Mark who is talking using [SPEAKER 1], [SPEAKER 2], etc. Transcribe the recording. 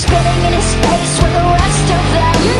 [SPEAKER 1] spinning in space with the rest of them.